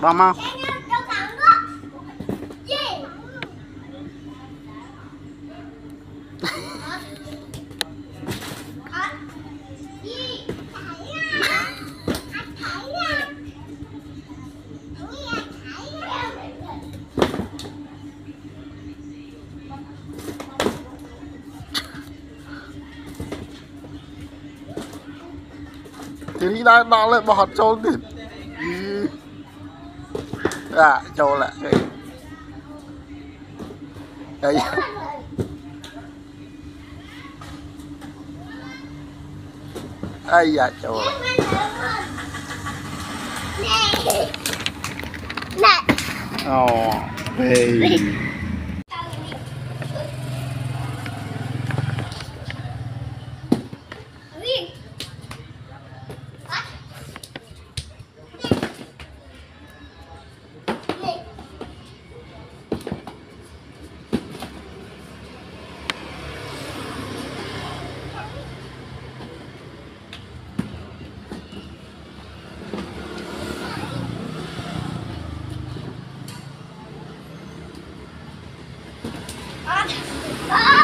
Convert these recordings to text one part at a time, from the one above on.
bỏ mau thì đi ra đó lại bỏ trâu thì à lại cái đấy ai da trâu lại ồ Ah!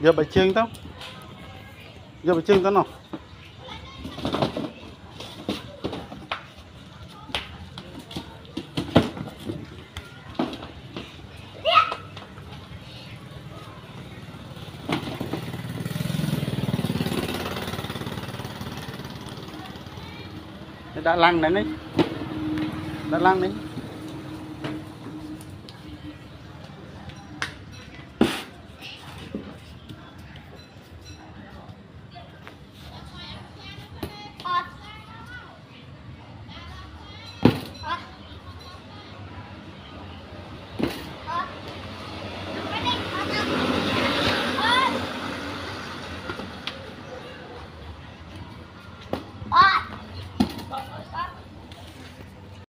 giờ bà chương tao. Giờ bà chương tao nào. Đã lăng đấy đấy đã lăng đấy